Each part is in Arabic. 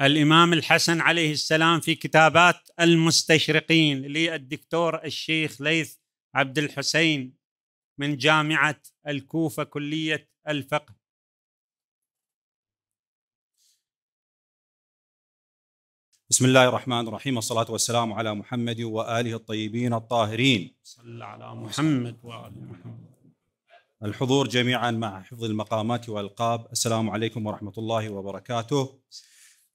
الإمام الحسن عليه السلام في كتابات المستشرقين للدكتور الشيخ ليث عبد الحسين من جامعة الكوفة كلية الفقه. بسم الله الرحمن الرحيم والصلاة والسلام على محمد وآله الطيبين الطاهرين. صلى على محمد وآل محمد. الحضور جميعا مع حفظ المقامات والألقاب. السلام عليكم ورحمة الله وبركاته.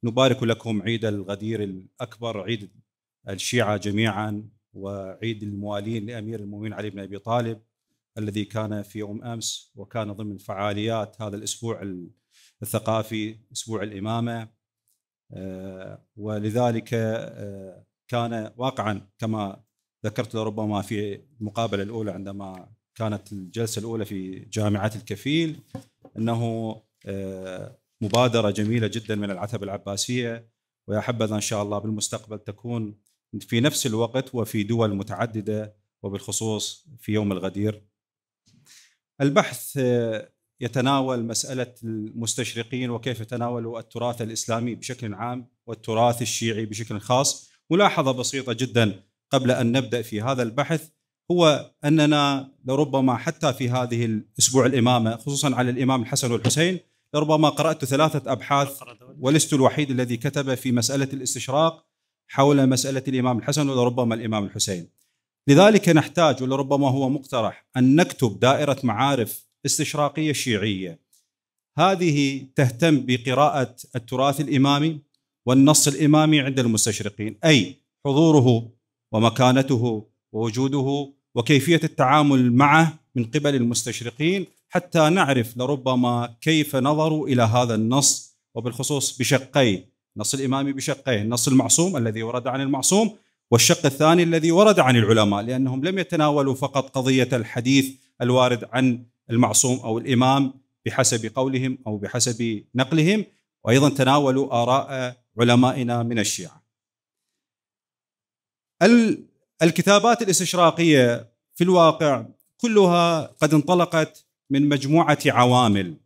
نبارك لكم عيد الغدير الأكبر عيد الشيعة جميعا وعيد الموالين لأمير المؤمنين علي بن أبي طالب الذي كان في يوم أمس وكان ضمن فعاليات هذا الأسبوع الثقافي أسبوع الإمامة. آه، ولذلك آه، كان واقعا كما ذكرت لربما في المقابلة الأولى عندما كانت الجلسة الأولى في جامعة الكفيل أنه آه، مبادرة جميلة جدا من العتبة العباسية ويا حبذا إن شاء الله بالمستقبل تكون في نفس الوقت وفي دول متعددة وبالخصوص في يوم الغدير. البحث يتناول مسألة المستشرقين وكيف تناولوا التراث الإسلامي بشكل عام والتراث الشيعي بشكل خاص. ملاحظة بسيطة جدا قبل أن نبدأ في هذا البحث هو أننا لربما حتى في هذه الأسبوع الإمامة خصوصا على الإمام الحسن والحسين لربما قرأت ثلاثة أبحاث. ولست الوحيد الذي كتب في مسألة الاستشراق حول مسألة الإمام الحسن ولربما الإمام الحسين. لذلك نحتاج ولربما هو مقترح أن نكتب دائرة معارف استشراقية شيعية. هذه تهتم بقراءة التراث الإمامي والنص الإمامي عند المستشرقين أي حضوره ومكانته ووجوده وكيفية التعامل معه من قبل المستشرقين حتى نعرف لربما كيف نظروا إلى هذا النص وبالخصوص بشقيه النص الإمامي بشقيه النص المعصوم الذي ورد عن المعصوم والشق الثاني الذي ورد عن العلماء لأنهم لم يتناولوا فقط قضية الحديث الوارد عن المعصوم أو الإمام بحسب قولهم أو بحسب نقلهم وأيضا تناولوا آراء علمائنا من الشيعة. الكتابات الاستشراقية في الواقع كلها قد انطلقت من مجموعة عوامل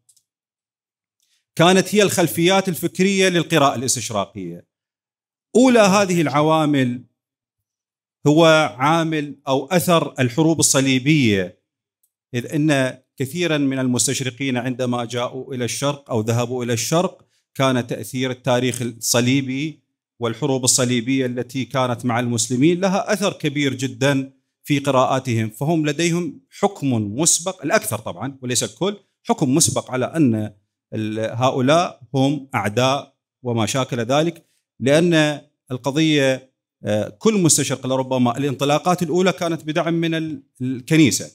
كانت هي الخلفيات الفكرية للقراءة الإستشراقية. أولى هذه العوامل هو عامل أو أثر الحروب الصليبية إذ إن كثيرا من المستشرقين عندما جاءوا إلى الشرق أو ذهبوا إلى الشرق كان تأثير التاريخ الصليبي والحروب الصليبية التي كانت مع المسلمين لها أثر كبير جدا في قراءاتهم فهم لديهم حكم مسبق الأكثر طبعا وليس الكل حكم مسبق على أن هؤلاء هم أعداء وما شاكل ذلك لأن القضية آه، كل مستشرق لربما الانطلاقات الأولى كانت بدعم من الكنيسة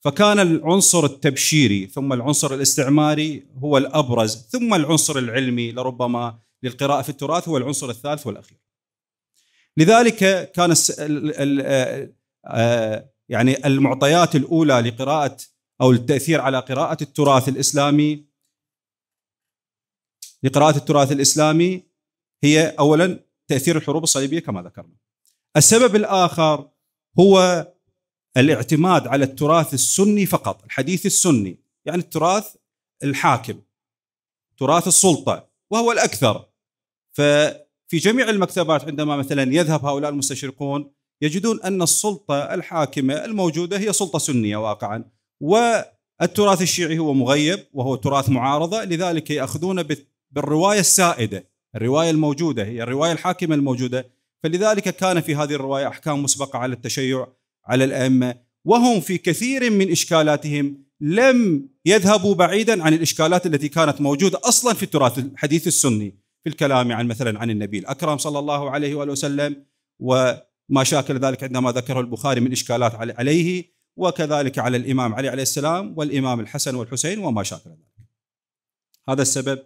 فكان العنصر التبشيري ثم العنصر الاستعماري هو الأبرز ثم العنصر العلمي لربما للقراءة في التراث هو العنصر الثالث والأخير. لذلك كان يعني المعطيات الأولى لقراءة أو التأثير على قراءة التراث الإسلامي لقراءة التراث الإسلامي هي اولا تأثير الحروب الصليبية كما ذكرنا. السبب الآخر هو الاعتماد على التراث السني فقط الحديث السني يعني التراث الحاكم تراث السلطة وهو الأكثر ففي جميع المكتبات عندما مثلا يذهب هؤلاء المستشرقون يجدون أن السلطة الحاكمة الموجودة هي سلطة سنية واقعا والتراث الشيعي هو مغيب وهو تراث معارضة لذلك يأخذون بالرواية السائدة الرواية الموجودة هي الرواية الحاكمة الموجودة. فلذلك كان في هذه الرواية أحكام مسبقة على التشيع على الأئمة وهم في كثير من إشكالاتهم لم يذهبوا بعيدا عن الإشكالات التي كانت موجودة أصلا في التراث الحديث السني في الكلام عن مثلا عن النبي الأكرم صلى الله عليه وآله وسلم وما شاكل ذلك عندما ذكره البخاري من إشكالات عليه وكذلك على الإمام علي عليه السلام والإمام الحسن والحسين وما شاكل ذلك. هذا السبب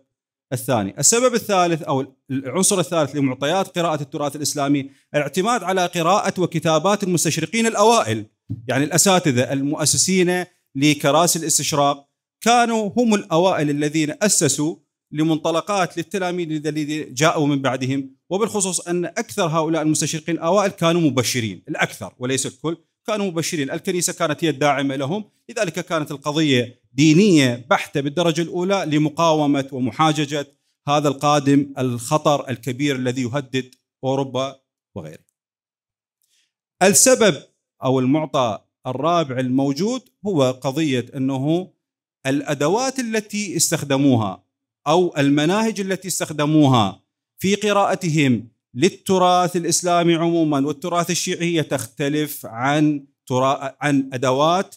الثاني السبب الثالث أو العنصر الثالث لمعطيات قراءة التراث الإسلامي الاعتماد على قراءة وكتابات المستشرقين الأوائل يعني الأساتذة المؤسسين لكراسي الاستشراق كانوا هم الأوائل الذين أسسوا لمنطلقات للتلاميذ الذين جاءوا من بعدهم وبالخصوص أن أكثر هؤلاء المستشرقين الأوائل كانوا مبشرين الأكثر وليس الكل كانوا مبشرين الكنيسة كانت هي الداعمة لهم لذلك كانت القضية دينية بحتة بالدرجة الأولى لمقاومة ومحاججة هذا القادم الخطر الكبير الذي يهدد أوروبا وغيره. السبب أو المعطى الرابع الموجود هو قضية أنه الأدوات التي استخدموها أو المناهج التي استخدموها في قراءتهم للتراث الإسلامي عموما والتراث الشيعي تختلف عن عن أدوات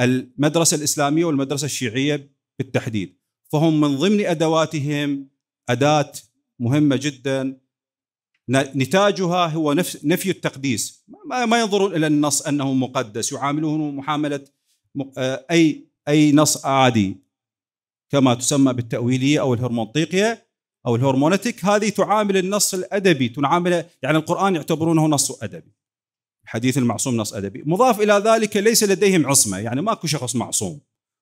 المدرسة الإسلامية والمدرسة الشيعية بالتحديد. فهم من ضمن أدواتهم أداة مهمة جدا. نتاجها هو نفي التقديس. ما ينظرون إلى النص أنه مقدس يعاملونه معامله آه، اي أي نص عادي كما تسمى بالتأويلية أو الهرمونطيقية. أو الهرمونتيك هذه تعامل النص الأدبي. تعامل يعني القرآن يعتبرونه نص أدبي. حديث المعصوم نص أدبي. مضاف إلى ذلك ليس لديهم عصمة يعني ماكو شخص معصوم.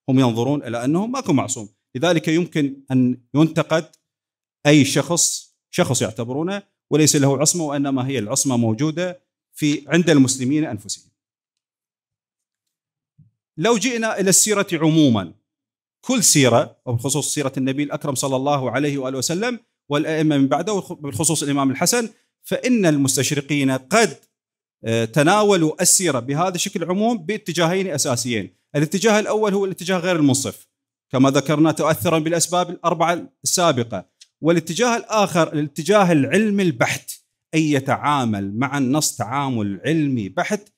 هم ينظرون إلى انه ماكو معصوم. لذلك يمكن أن ينتقد أي شخص شخص يعتبرونه وليس له عصمة وإنما هي العصمة موجودة في عند المسلمين أنفسهم. لو جئنا إلى السيرة عموما كل سيرة وبخصوص سيرة النبي الأكرم صلى الله عليه وآله وسلم والأئمة من بعده وبخصوص الإمام الحسن فإن المستشرقين قد آه، تناولوا السيرة بهذا الشكل عموم باتجاهين أساسيين، الاتجاه الأول هو الاتجاه غير المنصف. كما ذكرنا تؤثرا بالأسباب الأربعة السابقة، والاتجاه الآخر الاتجاه العلمي البحت. أي يتعامل مع النص تعامل علمي بحت.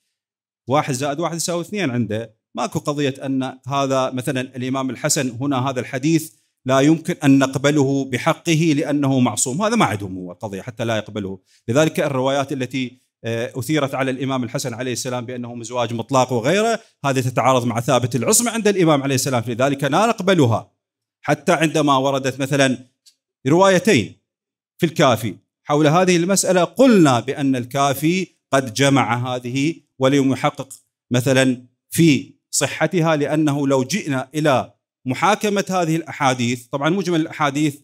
واحد زائد واحد يساوي اثنين عنده. ماكو قضية أن هذا مثلا الإمام الحسن هنا هذا الحديث لا يمكن أن نقبله بحقه لأنه معصوم. هذا ما عندهم هو القضية حتى لا يقبله. لذلك الروايات التي آه، أثيرت على الإمام الحسن عليه السلام بانه مزواج مطلق وغيره هذه تتعارض مع ثابت العصمة عند الإمام عليه السلام. لذلك لا نقبلها. حتى عندما وردت مثلا روايتين في الكافي حول هذه المسألة قلنا بأن الكافي قد جمع هذه ولم يحقق مثلا في صحتها لأنه لو جئنا إلى محاكمة هذه الأحاديث طبعا مجمل الأحاديث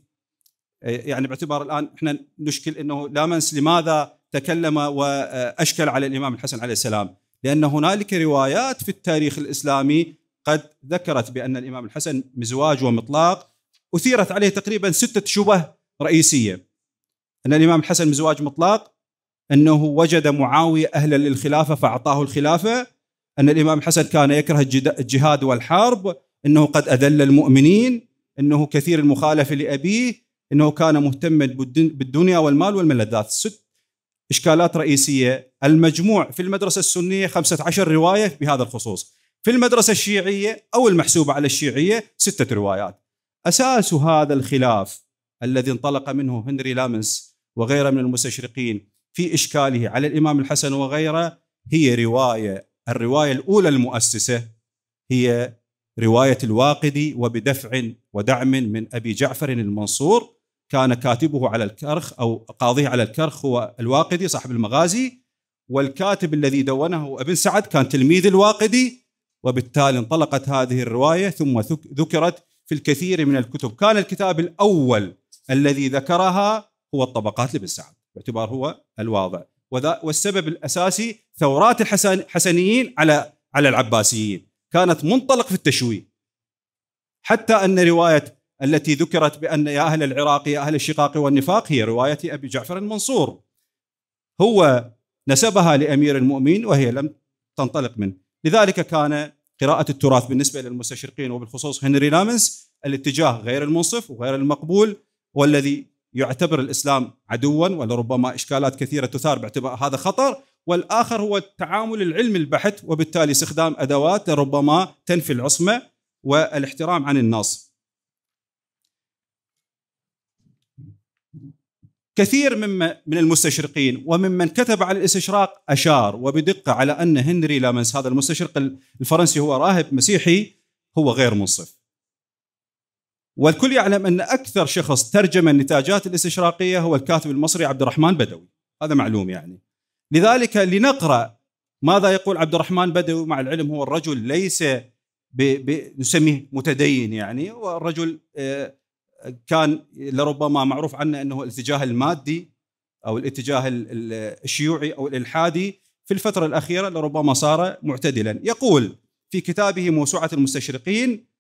يعني باعتبار الآن إحنا نشكل إنه لامنس لماذا تكلم وأشكل على الإمام الحسن عليه السلام لأن هنالك روايات في التاريخ الإسلامي قد ذكرت بأن الإمام الحسن مزواج ومطلاق أثيرت عليه تقريبا ستة شبه رئيسية. أن الإمام الحسن مزواج مطلاق أنه وجد معاوية أهلا للخلافة فأعطاه الخلافة أن الإمام الحسن كان يكره الجهاد والحرب إنه قد أذل المؤمنين إنه كثير المخالفه لأبيه إنه كان مهتما بالدنيا والمال والملذات. ست إشكالات رئيسية. المجموع في المدرسة السنية 15 رواية بهذا الخصوص. في المدرسة الشيعية أو المحسوبه على الشيعية ستة روايات. أساس هذا الخلاف الذي انطلق منه هنري لامنس وغيره من المستشرقين في إشكاله على الإمام الحسن وغيره هي رواية الرواية الأولى المؤسسة هي رواية الواقدي وبدفع ودعم من أبي جعفر المنصور كان كاتبه على الكرخ أو قاضيه على الكرخ هو الواقدي صاحب المغازي. والكاتب الذي دونه أبن سعد كان تلميذ الواقدي وبالتالي انطلقت هذه الرواية ثم ذكرت في الكثير من الكتب. كان الكتاب الأول الذي ذكرها هو الطبقات لابن سعد باعتبار هو الواضع. والسبب الأساسي ثورات الحسنيين على على العباسيين. كانت منطلق في التشويه. حتى أن رواية التي ذكرت بأن يا أهل العراق يا أهل الشقاق والنفاق هي رواية أبي جعفر المنصور. هو نسبها لأمير المؤمنين وهي لم تنطلق منه. لذلك كان قراءة التراث بالنسبة للمستشرقين وبالخصوص هنري لامنس الاتجاه غير المنصف وغير المقبول والذي يعتبر الإسلام عدوا ولربما إشكالات كثيرة تثار باعتبار هذا خطر والآخر هو التعامل العلمي البحت وبالتالي استخدام أدوات ربما تنفي العصمة والاحترام عن النص. كثير مما من المستشرقين وممن كتب على الاستشراق أشار وبدقة على أن هنري لامنس هذا المستشرق الفرنسي هو راهب مسيحي هو غير منصف. والكل يعلم أن أكثر شخص ترجم النتاجات الاستشراقية هو الكاتب المصري عبد الرحمن بدوي. هذا معلوم يعني. لذلك لنقرأ ماذا يقول عبد الرحمن بدوي مع العلم. هو الرجل ليس ب... ب... نسميه متدين يعني. والرجل آه، كان لربما معروف عنه أنه الاتجاه المادي أو الاتجاه الشيوعي أو الإلحادي. في الفترة الأخيرة لربما صار معتدلا. يقول في كتابه موسوعة المستشرقين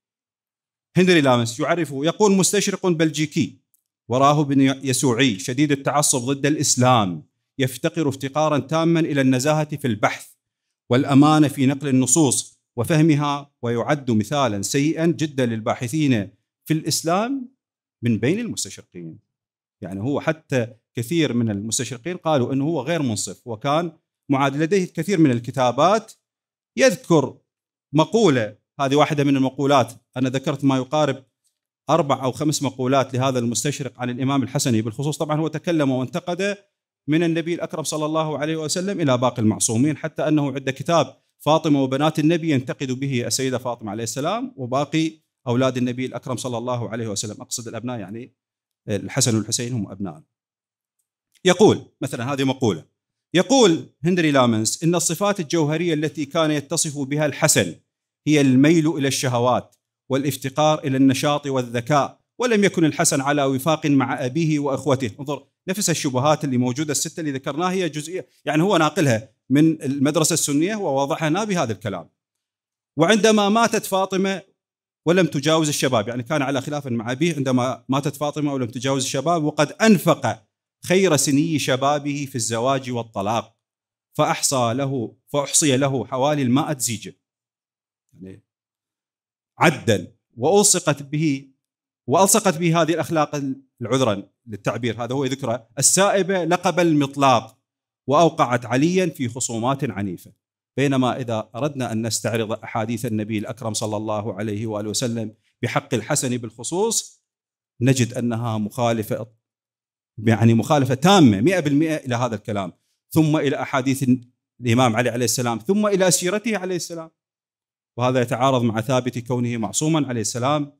هنري لامس يعرفه يقول مستشرق بلجيكي وراه بن يسوعي شديد التعصب ضد الإسلام يفتقر افتقارا تاما إلى النزاهة في البحث والأمانة في نقل النصوص وفهمها ويعد مثالا سيئا جدا للباحثين في الإسلام من بين المستشرقين. يعني هو حتى كثير من المستشرقين قالوا أنه هو غير منصف وكان معاد لديه كثير من الكتابات يذكر مقولة هذه واحدة من المقولات. أنا ذكرت ما يقارب أربع أو خمس مقولات لهذا المستشرق عن الإمام الحسني بالخصوص طبعا هو تكلم وانتقد من النبي الأكرم صلى الله عليه وسلم إلى باقي المعصومين حتى أنه عند كتاب فاطمة وبنات النبي ينتقد به السيدة فاطمة عليه السلام وباقي أولاد النبي الأكرم صلى الله عليه وسلم. أقصد الأبناء يعني الحسن والحسين هم أبناء. يقول مثلا هذه مقولة. يقول هنري لامنس إن الصفات الجوهرية التي كان يتصف بها الحسن هي الميل إلى الشهوات والافتقار إلى النشاط والذكاء ولم يكن الحسن على وفاق مع أبيه وأخوته. انظر نفس الشبهات اللي موجودة الستة اللي ذكرناها هي جزئية يعني هو ناقلها من المدرسة السنية ووضعها هنا بهذا الكلام. وعندما ماتت فاطمة ولم تجاوز الشباب يعني كان على خلاف مع أبيه عندما ماتت فاطمة ولم تجاوز الشباب وقد أنفق خير سني شبابه في الزواج والطلاق فأحصى له فأحصي له حوالي المائة زيجة. عدا وألصقت به وألصقت به هذه الأخلاق العذرا للتعبير. هذا هو ذكره السائبة لقب المطلاق وأوقعت عليا في خصومات عنيفة. بينما إذا أردنا أن نستعرض أحاديث النبي الأكرم صلى الله عليه وآله وسلم بحق الحسن بالخصوص نجد أنها مخالفة يعني مخالفة تامة 100% إلى هذا الكلام. ثم إلى أحاديث الإمام علي عليه السلام ثم إلى سيرته عليه السلام. وهذا يتعارض مع ثابت كونه معصوما عليه السلام.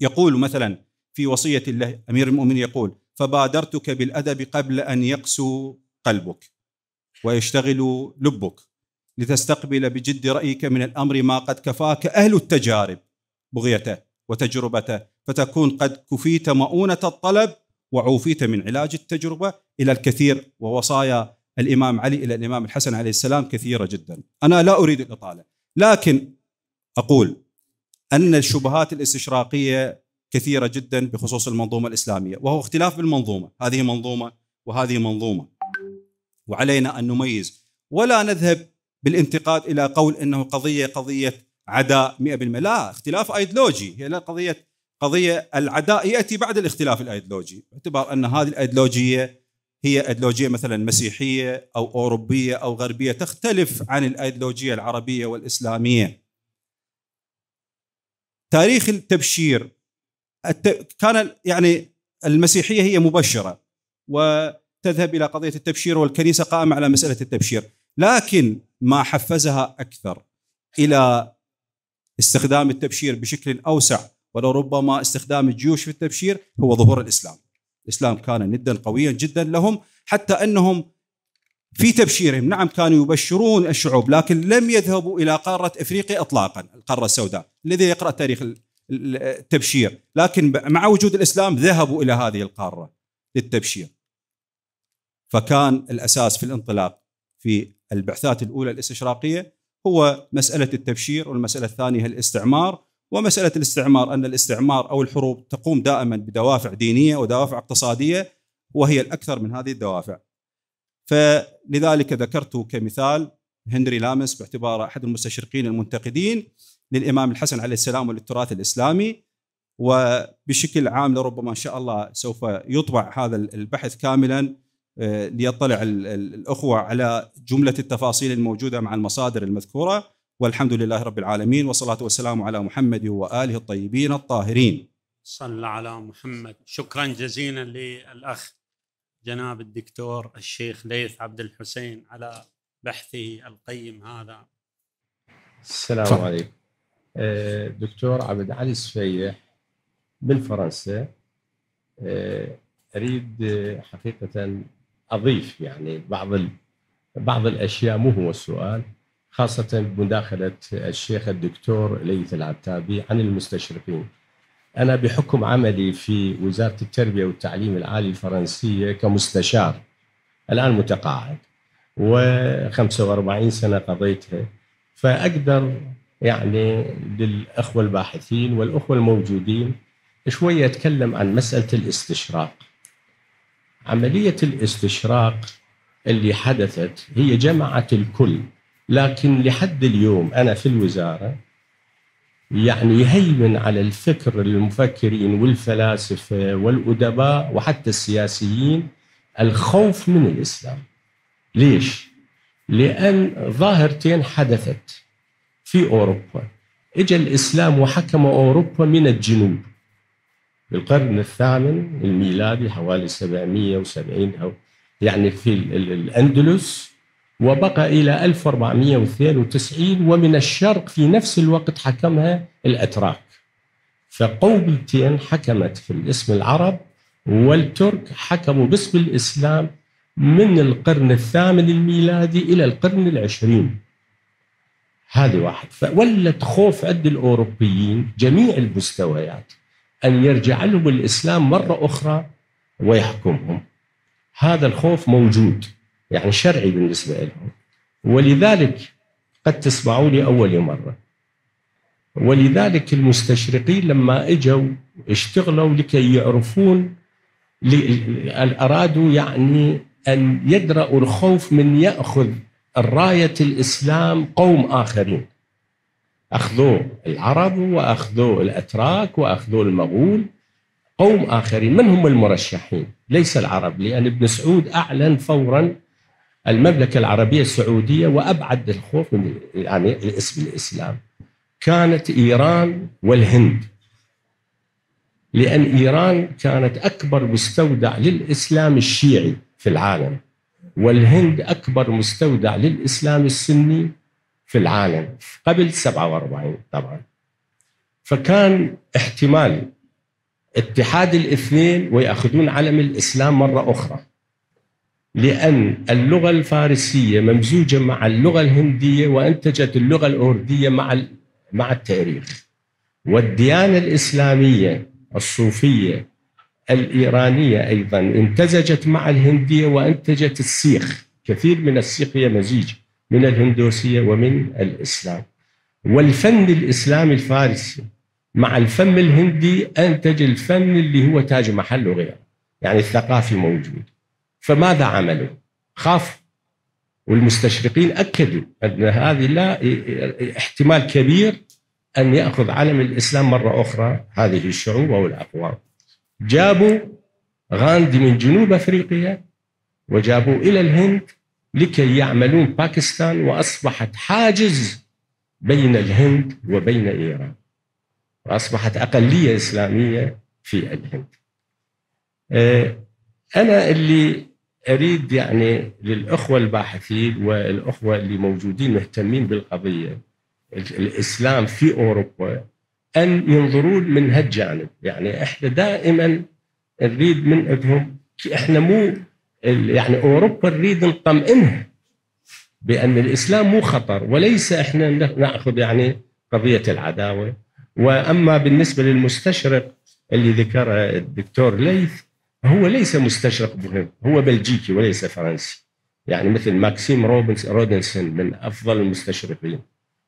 يقول مثلا في وصية الله أمير المؤمنين يقول فبادرتك بالأدب قبل أن يقسو قلبك ويشتغل لبك لتستقبل بجد رأيك من الأمر ما قد كفاك أهل التجارب بغيته وتجربته فتكون قد كفيت مؤونة الطلب وعوفيت من علاج التجربة. إلى الكثير ووصايا الإمام علي إلى الإمام الحسن عليه السلام كثيرة جدا. أنا لا أريد الإطالة. لكن أقول أن الشبهات الاستشراقية كثيرة جدا بخصوص المنظومة الإسلامية وهو اختلاف بالمنظومة. هذه منظومة وهذه منظومة. وعلينا أن نميز. ولا نذهب بالانتقاد إلى قول أنه قضية قضية عداء 100% لا اختلاف أيديولوجي. هي لا قضية قضية العداء يأتي بعد الاختلاف الأيديولوجي. باعتبار أن هذه الأيديولوجية هي أيديولوجية مثلا مسيحية أو أوروبية أو غربية تختلف عن الأيديولوجية العربية والإسلامية. تاريخ التبشير كان يعني المسيحية هي مبشرة وتذهب إلى قضية التبشير والكنيسة قائمة على مسألة التبشير. لكن ما حفزها أكثر إلى استخدام التبشير بشكل أوسع ولربما استخدام الجيوش في التبشير هو ظهور الإسلام. الإسلام كان ندا قويا جدا لهم حتى أنهم في تبشيرهم نعم كانوا يبشرون الشعوب لكن لم يذهبوا إلى قارة إفريقيا إطلاقا القارة السوداء الذي يقرأ تاريخ التبشير لكن مع وجود الإسلام ذهبوا إلى هذه القارة للتبشير. فكان الأساس في الانطلاق في البعثات الأولى الاستشراقية هو مسألة التبشير والمسألة الثانية الاستعمار ومسألة الاستعمار أن الاستعمار أو الحروب تقوم دائما بدوافع دينية ودوافع اقتصادية وهي الأكثر من هذه الدوافع. فلذلك ذكرت كمثال هنري لامس باعتباره أحد المستشرقين المنتقدين للإمام الحسن عليه السلام وللتراث الإسلامي وبشكل عام لربما إن شاء الله سوف يطبع هذا البحث كاملا آه، ليطلع الأخوة على جملة التفاصيل الموجودة مع المصادر المذكورة. والحمد لله رب العالمين والصلاة والسلام على محمد وآله الطيبين الطاهرين. صلى على محمد. شكرا جزيلا للأخ جناب الدكتور الشيخ ليث عبد الحسين على بحثه القيم هذا. السلام عليكم. آه، دكتور عبد علي السفيح من فرنسا آه، أريد حقيقة أضيف يعني بعض بعض الأشياء مو هو السؤال خاصة بمداخلة الشيخ الدكتور ليث العتابي عن المستشرقين. أنا بحكم عملي في وزارة التربية والتعليم العالي الفرنسية كمستشار الآن متقاعد و45 سنة قضيتها. فأقدر يعني للأخوة الباحثين والأخوة الموجودين شوية أتكلم عن مسألة الاستشراق. عملية الاستشراق اللي حدثت هي جمعت الكل لكن لحد اليوم أنا في الوزارة يعني يهيمن على الفكر المفكرين والفلاسفة والأدباء وحتى السياسيين الخوف من الإسلام. ليش؟ لأن ظاهرتين حدثت في أوروبا. اجى الإسلام وحكم أوروبا من الجنوب. في القرن الثامن الميلادي حوالي 770 أو يعني في الأندلس وبقى إلى 1492 ومن الشرق في نفس الوقت حكمها الأتراك. فقومتين حكمت في الاسم العرب والترك حكموا باسم الإسلام من القرن الثامن الميلادي إلى القرن العشرين. هذه واحد. فولت خوف عند الأوروبيين جميع المستويات أن يرجع لهم الإسلام مرة أخرى ويحكمهم. هذا الخوف موجود. يعني شرعي بالنسبة لهم. ولذلك قد تسمعوا لي أول مرة. ولذلك المستشرقين لما إجوا اشتغلوا لكي يعرفون أرادوا يعني أن يدرأوا الخوف من يأخذ الراية الإسلام قوم آخرين. أخذوه العرب وأخذوه الأتراك وأخذوه المغول قوم آخرين. من هم المرشحين؟ ليس العرب لأن ابن سعود أعلن فورا المملكة العربية السعودية وأبعد الخوف من يعني الاسم الإسلام كانت إيران والهند. لأن إيران كانت أكبر مستودع للإسلام الشيعي في العالم والهند أكبر مستودع للإسلام السني في العالم قبل 47 طبعا. فكان احتمال اتحاد الاثنين ويأخذون علم الإسلام مرة أخرى. لأن اللغة الفارسية ممزوجة مع اللغة الهندية وأنتجت اللغة الأردية مع مع التاريخ. والديانة الإسلامية الصوفية الإيرانية أيضا امتزجت مع الهندية وأنتجت السيخ. كثير من السيخ هي مزيج من الهندوسية ومن الإسلام. والفن الإسلامي الفارسي مع الفن الهندي أنتج الفن اللي هو تاج محل وغيره. يعني الثقافي موجود. فماذا عملوا؟ خافوا والمستشرقين أكدوا أن هذه لا احتمال كبير أن يأخذ علم الإسلام مرة أخرى هذه الشعوب أو الأقوام. جابوا غاندي من جنوب أفريقيا وجابوا إلى الهند لكي يعملون باكستان وأصبحت حاجز بين الهند وبين إيران. وأصبحت أقلية إسلامية في الهند. آه، أنا اللي أريد يعني للأخوة الباحثين والأخوة اللي موجودين مهتمين بالقضية الإسلام في أوروبا أن ينظرون من هالجانب. يعني إحنا دائما نريد من عندهم إحنا مو يعني أوروبا نريد نطمئنها بأن الإسلام مو خطر وليس إحنا نأخذ يعني قضية العداوة. وأما بالنسبة للمستشرق اللي ذكره الدكتور ليث هو ليس مستشرق مهم هو بلجيكي وليس فرنسي. يعني مثل ماكسيم رو- رودنسون من أفضل المستشرقين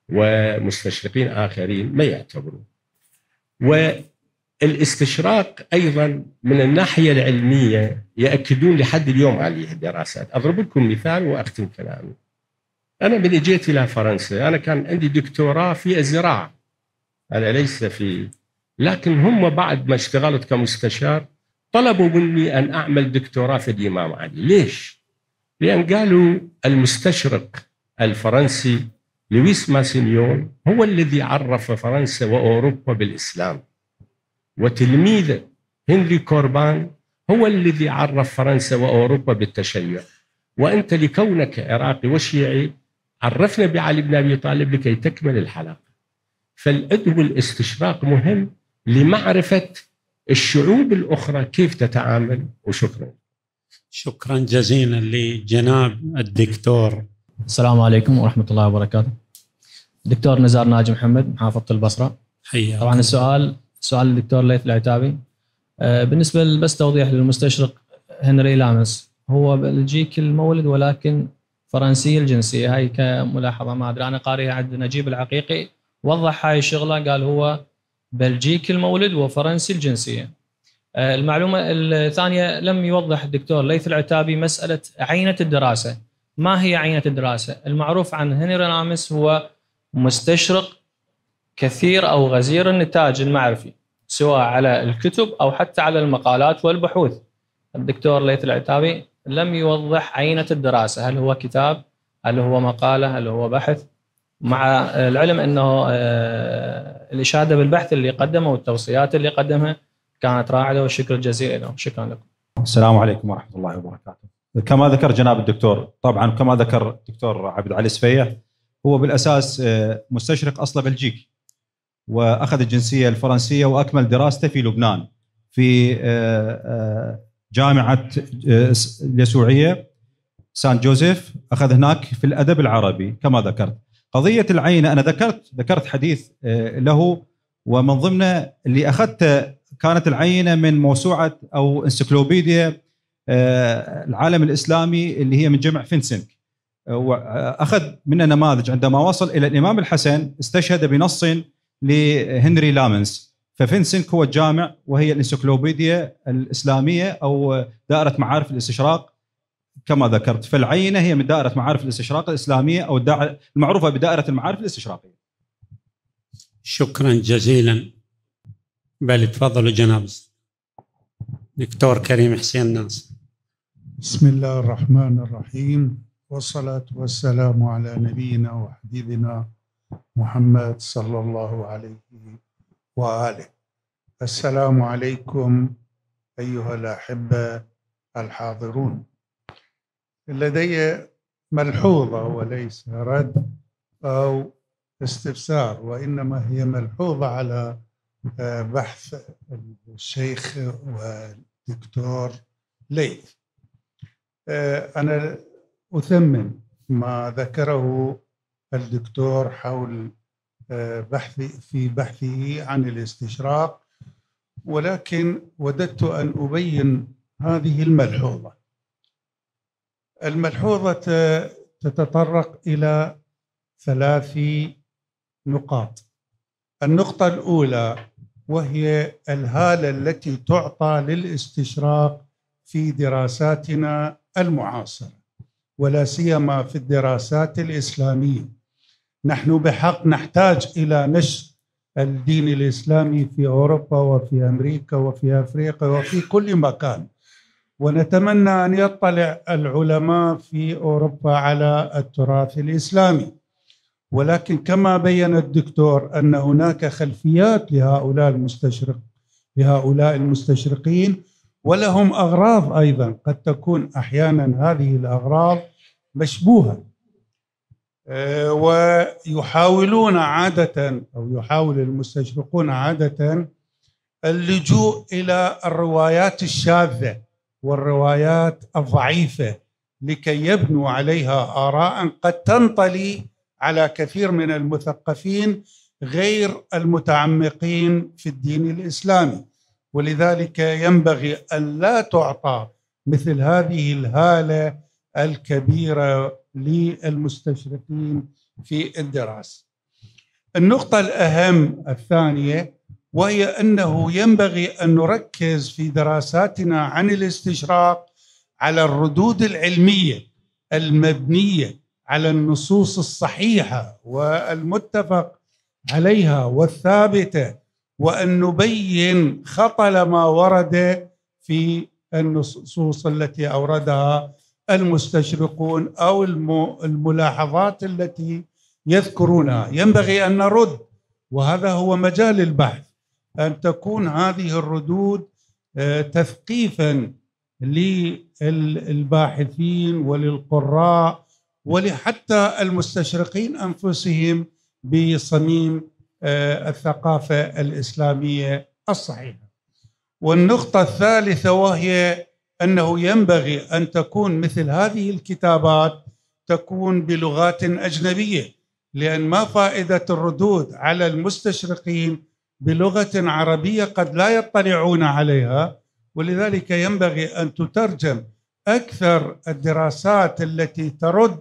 ومستشرقين آخرين ما يعتبرون. والاستشراق أيضا من الناحية العلمية يأكدون لحد اليوم عليه الدراسات. أضرب لكم مثال وأختم كلامي. أنا من جيت إلى فرنسا أنا كان عندي دكتوراه في الزراعة. أنا ليس في لكن هم بعد ما اشتغلت كمستشار طلبوا مني أن أعمل دكتوراه في الإمام علي. ليش؟ لأن قالوا المستشرق الفرنسي لويس ماسينيون هو الذي عرف فرنسا وأوروبا بالإسلام. وتلميذه هنري كوربان هو الذي عرف فرنسا وأوروبا بالتشيع. وأنت لكونك عراقي وشيعي عرفنا بعلي بن أبي طالب لكي تكمل الحلقة. فالأدب الاستشراق مهم لمعرفة الشعوب الأخرى كيف تتعامل؟ وشكرا. شكرا جزيلا لجناب الدكتور. السلام عليكم ورحمة الله وبركاته. دكتور نزار ناجي محمد محافظة البصرة. حياك طبعا السؤال سؤال الدكتور ليث العتابي. آه، بالنسبة بس توضيح للمستشرق هنري لامس هو بلجيكي المولد ولكن فرنسي الجنسية هاي كملاحظة ما أدري. أنا قاريها عند نجيب العقيقي. وضح هاي الشغلة قال هو بلجيكي المولد وفرنسي الجنسية. آه، المعلومة الثانية لم يوضح الدكتور ليث العتابي مسألة عينة الدراسة. ما هي عينة الدراسة؟ المعروف عن هنري لامس هو مستشرق كثير أو غزير النتاج المعرفي سواء على الكتب أو حتى على المقالات والبحوث. الدكتور ليث العتابي لم يوضح عينة الدراسة، هل هو كتاب؟ هل هو مقالة؟ هل هو بحث؟ مع العلم انه آه، الإشادة بالبحث اللي قدمه والتوصيات اللي قدمها كانت راعده والشكر الجزيل له شكرا لكم. السلام عليكم ورحمة الله وبركاته. كما ذكر جناب الدكتور طبعا كما ذكر الدكتور عبد العلي سفيه هو بالأساس آه، مستشرق اصله بلجيكي وأخذ الجنسية الفرنسية وأكمل دراسته في لبنان في آه، جامعة اليسوعيه سان جوزيف. أخذ هناك في الأدب العربي كما ذكرت. قضية العينه أنا ذكرت ذكرت حديث آه، له ومن ضمنه اللي اخذته كانت العينه من موسوعة أو انسيكلوبيديا آه، العالم الإسلامي اللي هي من جمع فينسنك واخذ منه نماذج. عندما وصل إلى الإمام الحسن استشهد بنص لهنري لامنس. ففينسنك هو الجامع وهي الانسيكلوبيديا الإسلامية أو دائرة معارف الاستشراق. كما ذكرت فالعينة هي من دائرة معارف الاستشراق الإسلامية أو المعروفة بدائرة المعارف الاستشراقية. شكرا جزيلا بل تفضلوا جناب دكتور كريم حسين ناصر. بسم الله الرحمن الرحيم والصلاة والسلام على نبينا وحبيبنا محمد صلى الله عليه وآله السلام عليكم أيها الأحبة الحاضرون لدي ملحوظة وليس رد أو استفسار وإنما هي ملحوظة على آه، بحث الشيخ والدكتور ليث. آه، أنا أثمن ما ذكره الدكتور حول آه، بحث في بحثه عن الاستشراق ولكن وددت أن أبين هذه الملحوظة. الملحوظة تتطرق إلى ثلاث نقاط. النقطة الأولى وهي الهالة التي تعطى للاستشراق في دراساتنا المعاصرة ولا سيما في الدراسات الإسلامية. نحن بحق نحتاج إلى نشر الدين الإسلامي في أوروبا وفي أمريكا وفي أفريقيا وفي كل مكان. ونتمنى أن يطلع العلماء في أوروبا على التراث الإسلامي. ولكن كما بين الدكتور أن هناك خلفيات لهؤلاء المستشرق لهؤلاء المستشرقين ولهم أغراض أيضا. قد تكون أحيانا هذه الأغراض مشبوهة. آه، ويحاولون عادة أو يحاول المستشرقون عادة اللجوء إلى الروايات الشاذة. والروايات الضعيفة لكي يبنوا عليها آراء قد تنطلي على كثير من المثقفين غير المتعمقين في الدين الإسلامي ولذلك ينبغي أن لا تعطى مثل هذه الهالة الكبيرة للمستشرقين في الدراسة. النقطة الأهم الثانية وهي أنه ينبغي أن نركز في دراساتنا عن الاستشراق على الردود العلمية المبنية على النصوص الصحيحة والمتفق عليها والثابتة وأن نبين خطل ما ورد في النصوص التي أوردها المستشرقون أو الملاحظات التي يذكرونها. ينبغي أن نرد وهذا هو مجال البحث. أن تكون هذه الردود آه، تثقيفا للباحثين وللقراء ولحتى المستشرقين أنفسهم بصميم آه، الثقافة الإسلامية الصحيحة. والنقطة الثالثة وهي أنه ينبغي أن تكون مثل هذه الكتابات تكون بلغات أجنبية لأن ما فائدة الردود على المستشرقين بلغة عربية قد لا يطلعون عليها ولذلك ينبغي أن تترجم أكثر الدراسات التي ترد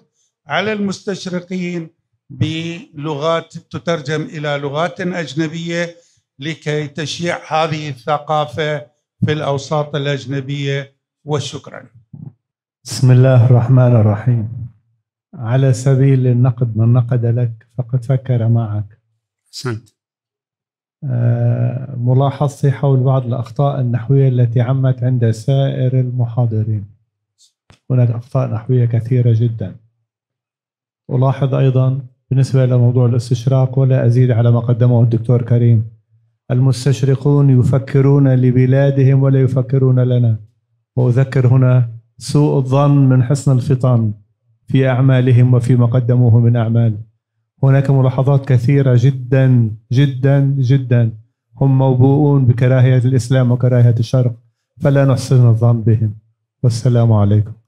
على المستشرقين بلغات تترجم إلى لغات أجنبية لكي تشيع هذه الثقافة في الأوساط الأجنبية. وشكرا. بسم الله الرحمن الرحيم. على سبيل النقد من نقد لك فقد فكر معك. أحسنت. آه، ملاحظتي حول بعض الأخطاء النحوية التي عمت عند سائر المحاضرين. هناك أخطاء نحوية كثيرة جدا. ألاحظ أيضا بالنسبة لموضوع الاستشراق ولا أزيد على ما قدمه الدكتور كريم. المستشرقون يفكرون لبلادهم ولا يفكرون لنا. وأذكر هنا سوء الظن من حسن الفطن في أعمالهم وفيما قدموه من أعمال. هناك ملاحظات كثيرة جدا جدا جدا. هم موبوءون بكراهية الإسلام وكراهية الشرق فلا نحسن الظن بهم. والسلام عليكم.